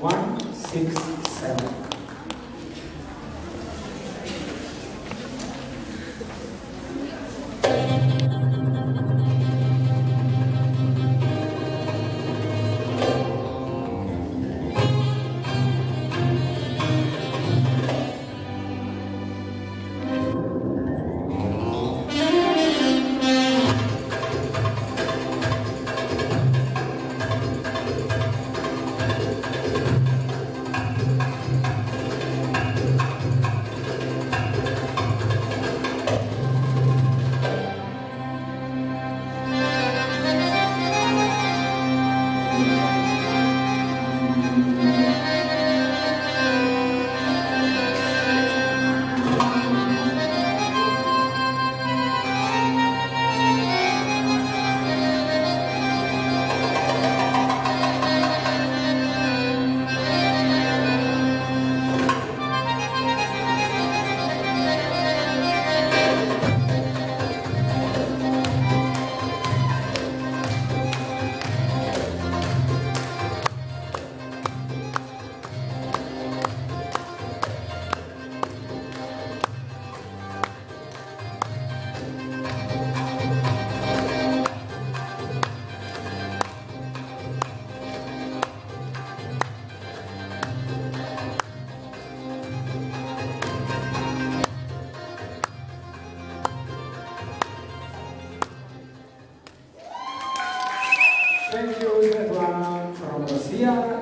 167 Thank you, everyone from Russia.